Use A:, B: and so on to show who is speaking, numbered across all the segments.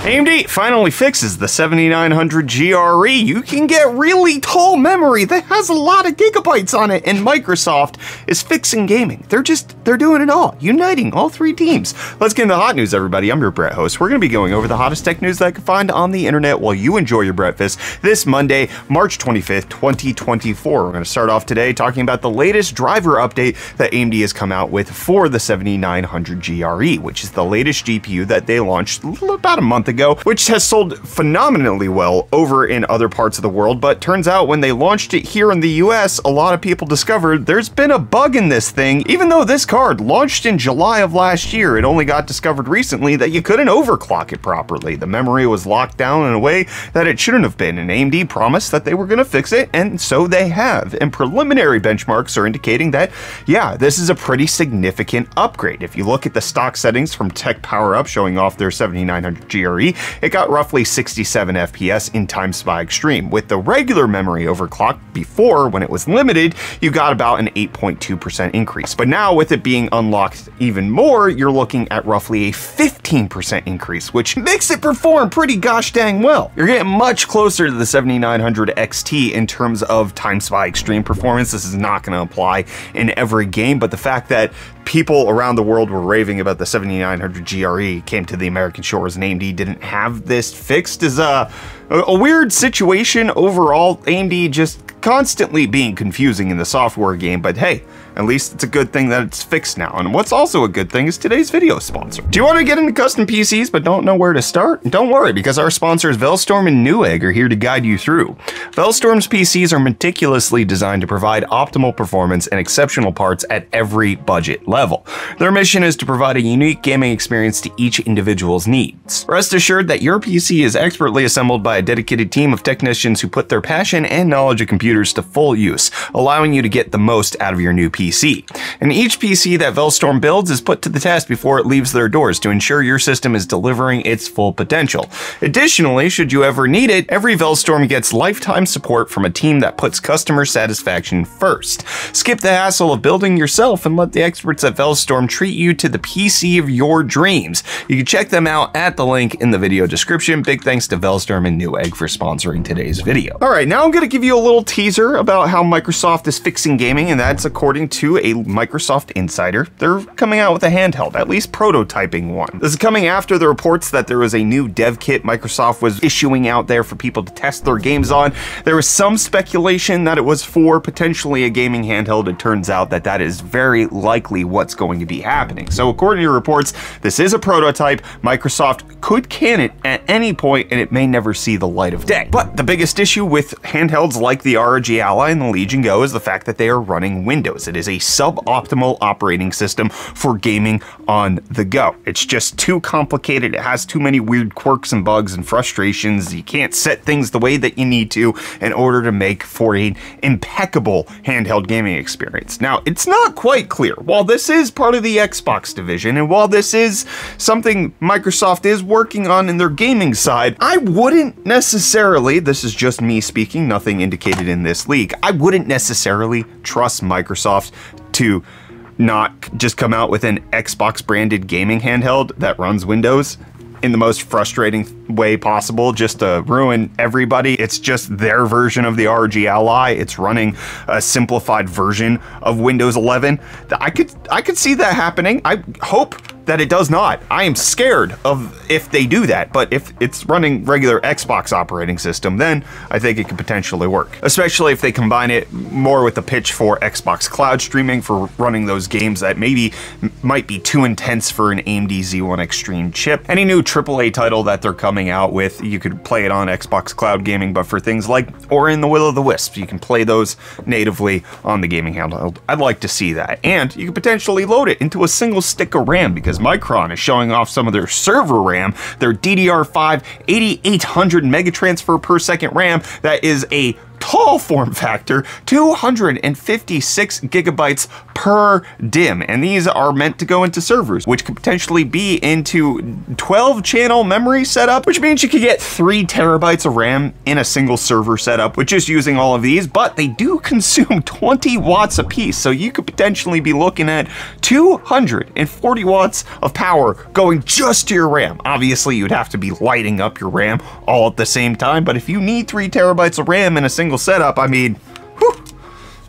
A: AMD finally fixes the 7900 GRE. You can get really tall memory that has a lot of gigabytes on it, and Microsoft is fixing gaming. They're just, they're doing it all, uniting all three teams. Let's get into the hot news, everybody. I'm your Brett host. We're going to be going over the hottest tech news that I can find on the internet while you enjoy your breakfast this Monday, March 25th, 2024. We're going to start off today talking about the latest driver update that AMD has come out with for the 7900 GRE, which is the latest GPU that they launched about a month ago, which has sold phenomenally well over in other parts of the world. But turns out when they launched it here in the US, a lot of people discovered there's been a bug in this thing. Even though this card launched in July of last year, it only got discovered recently that you couldn't overclock it properly. The memory was locked down in a way that it shouldn't have been, and AMD promised that they were going to fix it, and so they have. And preliminary benchmarks are indicating that, yeah, this is a pretty significant upgrade. If you look at the stock settings from TechPowerUp showing off their 7900 GRE, it got roughly 67 FPS in Time Spy Extreme. With the regular memory overclock before, when it was limited, you got about an 8.2% increase. But now with it being unlocked even more, you're looking at roughly a 15% increase, which makes it perform pretty gosh dang well. You're getting much closer to the 7900 XT in terms of Time Spy Extreme performance. This is not going to apply in every game, but the fact that people around the world were raving about the 7900 GRE came to the American shores and AMD didn't have this fixed is a, a weird situation overall. AMD just constantly being confusing in the software game, but hey, at least it's a good thing that it's fixed now. And what's also a good thing is today's video sponsor. Do you want to get into custom PCs but don't know where to start? Don't worry, because our sponsors Velztorm and Newegg are here to guide you through. Velztorm's PCs are meticulously designed to provide optimal performance and exceptional parts at every budget level. Their mission is to provide a unique gaming experience to each individual's needs. Rest assured that your PC is expertly assembled by a dedicated team of technicians who put their passion and knowledge of computers to full use, allowing you to get the most out of your new PC. And each PC that Velztorm builds is put to the test before it leaves their doors to ensure your system is delivering its full potential. Additionally, should you ever need it, every Velztorm gets lifetime support from a team that puts customer satisfaction first. Skip the hassle of building yourself and let the experts at Velztorm treat you to the PC of your dreams. You can check them out at the link in the video description. Big thanks to Velztorm and Newegg for sponsoring today's video. All right, now I'm going to give you a little teaser about how Microsoft is fixing gaming, and that's according to a Microsoft insider. They're coming out with a handheld, at least prototyping one. This is coming after the reports that there was a new dev kit Microsoft was issuing out there for people to test their games on. There was some speculation that it was for potentially a gaming handheld. It turns out that that is very likely what's going to be happening. So according to reports, this is a prototype. Microsoft could can it at any point and it may never see the light of day. But the biggest issue with handhelds like the ROG Ally and the Legion Go is the fact that they are running Windows. It is a suboptimal operating system for gaming on the go. It's just too complicated. It has too many weird quirks and bugs and frustrations. You can't set things the way that you need to in order to make for an impeccable handheld gaming experience. Now, it's not quite clear. While this is part of the Xbox division, and while this is something Microsoft is working on in their gaming side, I wouldn't necessarily, this is just me speaking, nothing indicated in this league. I wouldn't necessarily trust Microsoft to not just come out with an Xbox branded gaming handheld that runs Windows in the most frustrating way possible just to ruin everybody. It's just their version of the ROG Ally. It's running a simplified version of Windows 11. I could I could see that happening. I hope that it does not. I am scared of if they do that, but if it's running regular Xbox operating system, then I think it could potentially work. Especially if they combine it more with the pitch for Xbox cloud streaming for running those games that maybe might be too intense for an AMD Z1 Extreme chip. Any new AAA title that they're coming out with, you could play it on Xbox cloud gaming, but for things like Ori and the Will of the Wisp, you can play those natively on the gaming handheld. I'd like to see that. And you could potentially load it into a single stick of RAM because Micron is showing off some of their server RAM, their DDR5 8800 mega transfer per second RAM that is a tall form factor, 256 gigabytes per DIMM, And these are meant to go into servers, which could potentially be into 12 channel memory setup, which means you could get three terabytes of RAM in a single server setup with just using all of these, but they do consume 20 watts a piece. So you could potentially be looking at 240 watts of power going just to your RAM. Obviously, you'd have to be lighting up your RAM all at the same time, but if you need three terabytes of RAM in a single setup, I mean,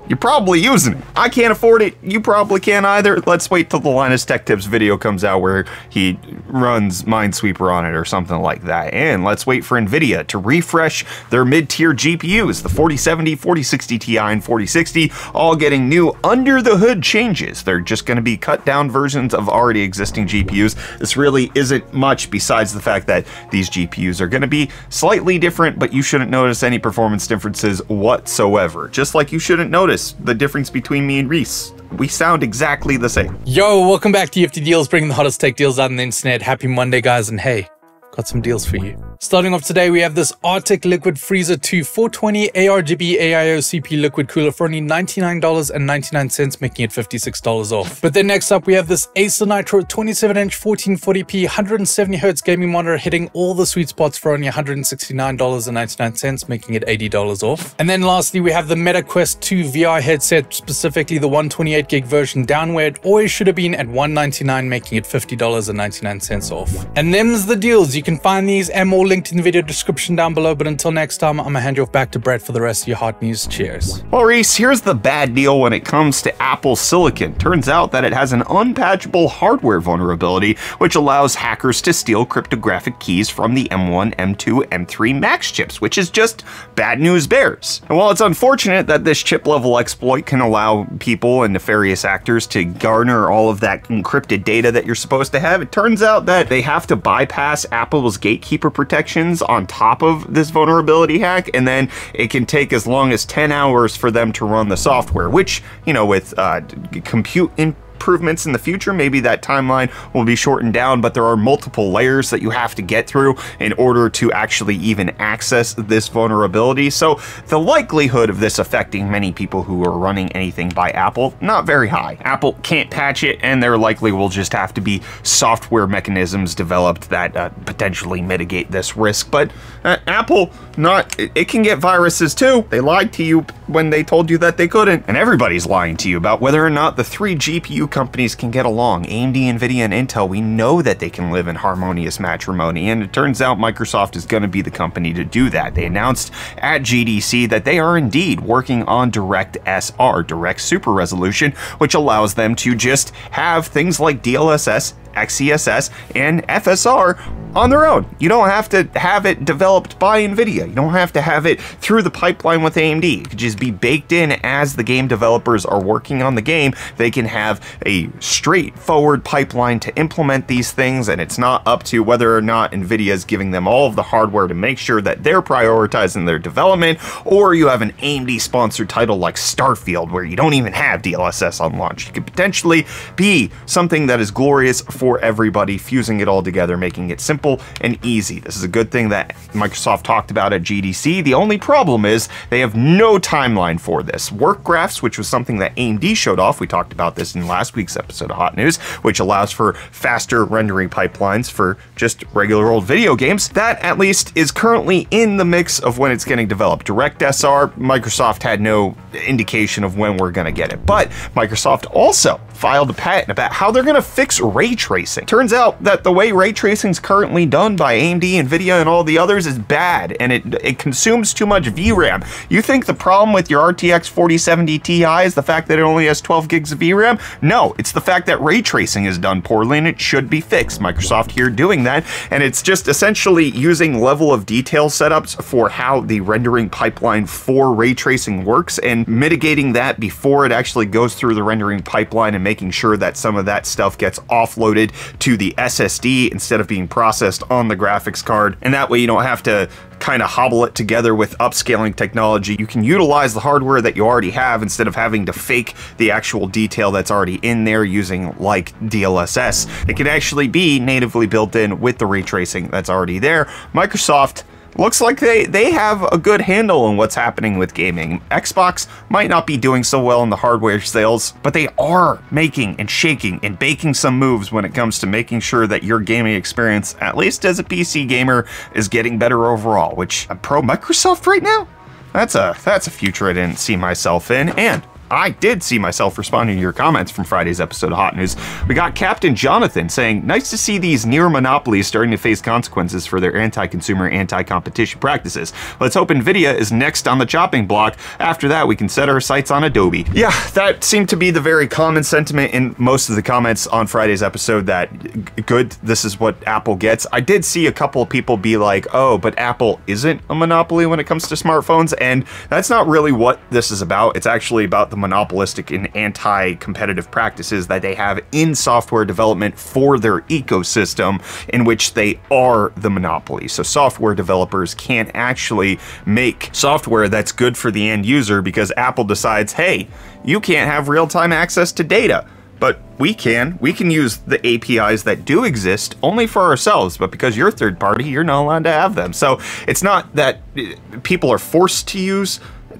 A: you're probably using it. I can't afford it. You probably can't either. Let's wait till the Linus Tech Tips video comes out where he runs Minesweeper on it or something like that. And let's wait for NVIDIA to refresh their mid-tier GPUs, the 4070, 4060 Ti, and 4060, all getting new under-the-hood changes. They're just going to be cut-down versions of already existing GPUs. This really isn't much besides the fact that these GPUs are going to be slightly different, but you shouldn't notice any performance differences whatsoever. Just like you shouldn't notice the difference between me and Reese. We sound exactly the same.
B: Yo, welcome back to UFD Deals, bringing the hottest tech deals out on the internet. Happy Monday, guys, and hey, got some deals for you. Starting off today, we have this Arctic Liquid Freezer 2 420 ARGB AIO CP liquid cooler for only $99.99, making it $56 off. But then next up, we have this Acer Nitro 27-inch 1440p 170Hz gaming monitor hitting all the sweet spots for only $169.99, making it $80 off. And then lastly, we have the Meta Quest 2 VR headset, specifically the 128 gig version down where it always should have been at 199, making it $50.99 off. And them's the deals. You can find these and more linked in the video description down below. But until next time, I'm gonna hand you off back to Brett for the rest of your hot news. Cheers.
A: Well, Reese, here's the bad deal when it comes to Apple Silicon. Turns out that it has an unpatchable hardware vulnerability, which allows hackers to steal cryptographic keys from the M1, M2, M3 Max chips, which is just bad news bears. And while it's unfortunate that this chip level exploit can allow people and nefarious actors to garner all of that encrypted data that you're supposed to have, it turns out that they have to bypass Apple's gatekeeper protections on top of this vulnerability hack, and then it can take as long as 10 hours for them to run the software, which, you know, with uh, compute in improvements in the future, maybe that timeline will be shortened down, but there are multiple layers that you have to get through in order to actually even access this vulnerability. So the likelihood of this affecting many people who are running anything by Apple, not very high. Apple can't patch it, and there likely will just have to be software mechanisms developed that uh, potentially mitigate this risk. But uh, Apple, not it, can get viruses too. They lied to you when they told you that they couldn't, and everybody's lying to you about whether or not the three GPU companies can get along. AMD, Nvidia, and Intel, we know that they can live in harmonious matrimony, and it turns out Microsoft is going to be the company to do that. They announced at GDC that they are indeed working on DirectSR, Direct Super Resolution, which allows them to just have things like DLSS XeSS, and FSR on their own. You don't have to have it developed by NVIDIA. You don't have to have it through the pipeline with AMD. It could just be baked in as the game developers are working on the game. They can have a straightforward pipeline to implement these things, and it's not up to whether or not NVIDIA is giving them all of the hardware to make sure that they're prioritizing their development, or you have an AMD sponsored title like Starfield where you don't even have DLSS on launch. It could potentially be something that is glorious for everybody, fusing it all together, making it simple and easy. This is a good thing that Microsoft talked about at GDC. The only problem is they have no timeline for this. Work graphs, which was something that AMD showed off, we talked about this in last week's episode of Hot News, which allows for faster rendering pipelines for just regular old video games. That at least is currently in the mix of when it's getting developed. DirectSR, Microsoft had no indication of when we're going to get it, but Microsoft also filed a patent about how they're going to fix ray tracing. Turns out that the way ray tracing is currently done by AMD, and Nvidia, and all the others is bad, and it, it consumes too much VRAM. You think the problem with your RTX 4070 Ti is the fact that it only has 12 gigs of VRAM? No, it's the fact that ray tracing is done poorly and it should be fixed. Microsoft here doing that, and it's just essentially using level of detail setups for how the rendering pipeline for ray tracing works and mitigating that before it actually goes through the rendering pipeline and making sure that some of that stuff gets offloaded to the SSD instead of being processed on the graphics card. And that way you don't have to kind of hobble it together with upscaling technology. You can utilize the hardware that you already have instead of having to fake the actual detail that's already in there using like DLSS. It can actually be natively built in with the ray tracing that's already there. Microsoft looks like they, they have a good handle on what's happening with gaming. Xbox might not be doing so well in the hardware sales, but they are making and shaking and baking some moves when it comes to making sure that your gaming experience, at least as a PC gamer, is getting better overall, which I'm pro Microsoft right now? That's a that's a future I didn't see myself in. And I did see myself responding to your comments from Friday's episode of Hot News. We got Captain Jonathan saying, Nice to see these near monopolies starting to face consequences for their anti consumer, anti competition practices. Let's hope NVIDIA is next on the chopping block. After that, we can set our sights on Adobe. Yeah, that seemed to be the very common sentiment in most of the comments on Friday's episode that good, this is what Apple gets. I did see a couple of people be like, oh, but Apple isn't a monopoly when it comes to smartphones. And that's not really what this is about. It's actually about the monopolistic and anti-competitive practices that they have in software development for their ecosystem in which they are the monopoly. So software developers can't actually make software that's good for the end user because Apple decides, hey, you can't have real-time access to data but we can. We can use the APIs that do exist only for ourselves, but because you're third party, you're not allowed to have them. So it's not that uh, people are forced to use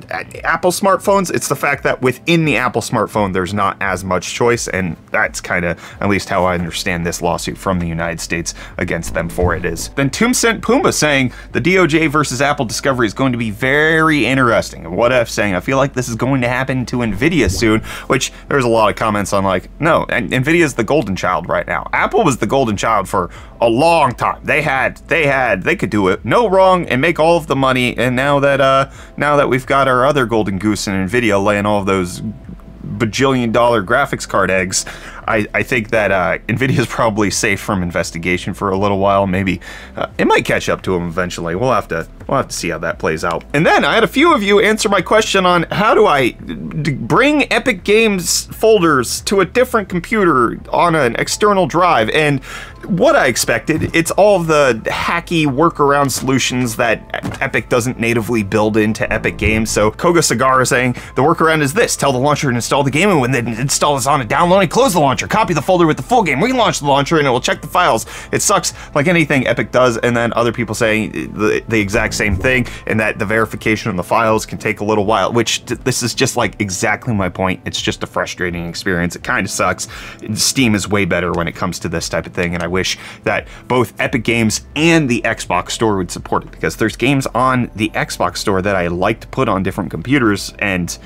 A: Apple smartphones, it's the fact that within the Apple smartphone, there's not as much choice, and that's kind of at least how I understand this lawsuit from the United States against them for it is. Then Toom sent Pumbaa saying the DOJ versus Apple discovery is going to be very interesting. And what if saying I feel like this is going to happen to Nvidia soon, which there's a lot of comments on like no, Nvidia is the golden child right now. Apple was the golden child for a long time. They had they had they could do it no wrong and make all of the money. And now that uh now that we've got our other golden goose in Nvidia laying all of those bajillion dollar graphics card eggs, I, I think that uh, NVIDIA is probably safe from investigation for a little while. Maybe uh, it might catch up to them eventually. We'll have to we'll have to see how that plays out. And then I had a few of you answer my question on how do I bring Epic Games folders to a different computer on an external drive and what I expected. It's all the hacky workaround solutions that Epic doesn't natively build into Epic Games. So Koga Cigar is saying the workaround is this: tell the launcher to install the game, and when they install is on it, download and close the launcher launcher. Copy the folder with the full game, relaunch the launcher, and it will check the files. It sucks like anything Epic does, and then other people saying the, the exact same thing, and that the verification of the files can take a little while, which this is just like exactly my point. It's just a frustrating experience. It kind of sucks. Steam is way better when it comes to this type of thing, and I wish that both Epic Games and the Xbox Store would support it, because there's games on the Xbox Store that I like to put on different computers, and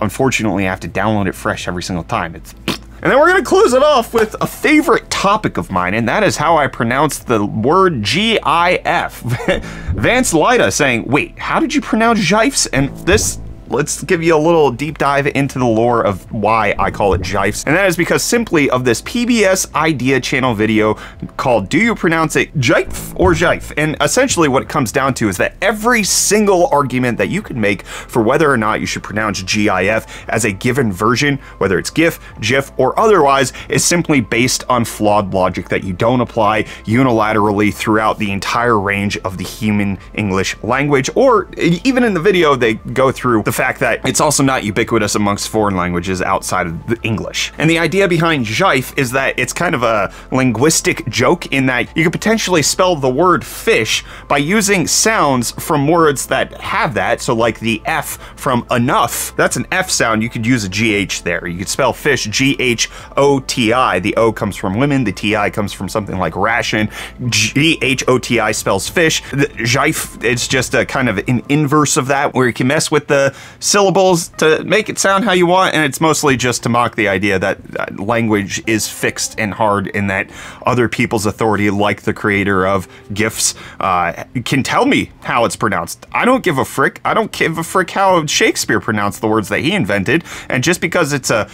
A: unfortunately I have to download it fresh every single time. It's and then we're going to close it off with a favorite topic of mine, and that is how I pronounce the word G-I-F. Vance Lida saying, wait, how did you pronounce Gifes? And this let's give you a little deep dive into the lore of why I call it Jifes. And that is because simply of this PBS Idea channel video called Do You Pronounce It Jife or Jife? And essentially what it comes down to is that every single argument that you can make for whether or not you should pronounce GIF as a given version, whether it's GIF, GIF, or otherwise, is simply based on flawed logic that you don't apply unilaterally throughout the entire range of the human English language. Or even in the video, they go through the fact that it's also not ubiquitous amongst foreign languages outside of the English. And the idea behind jife is that it's kind of a linguistic joke in that you could potentially spell the word fish by using sounds from words that have that. So like the F from enough, that's an F sound. You could use a GH there. You could spell fish G-H-O-T-I. The O comes from women. The T-I comes from something like ration. G-H-O-T-I spells fish. The jife, it's just a kind of an inverse of that where you can mess with the syllables to make it sound how you want, and it's mostly just to mock the idea that language is fixed and hard, and that other people's authority, like the creator of GIFs, uh, can tell me how it's pronounced. I don't give a frick. I don't give a frick how Shakespeare pronounced the words that he invented, and just because it's a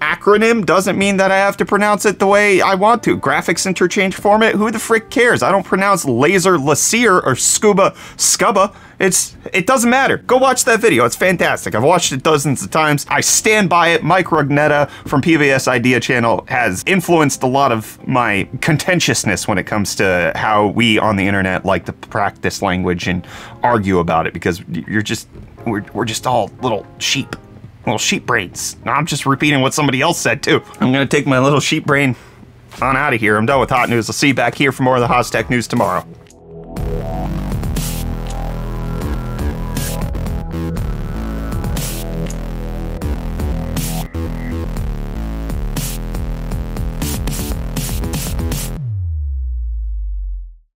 A: acronym doesn't mean that I have to pronounce it the way I want to. Graphics interchange format, who the frick cares? I don't pronounce laser laser or scuba scuba. It's it doesn't matter. Go watch that video. It's fantastic. I've watched it dozens of times. I stand by it. Mike Rugnetta from PBS Idea Channel has influenced a lot of my contentiousness when it comes to how we on the internet like to practice language and argue about it because you're just we're, we're just all little sheep. Little sheep brains. I'm just repeating what somebody else said too. I'm gonna take my little sheep brain on out of here. I'm done with hot news. I'll see you back here for more of the Hot Tech news tomorrow.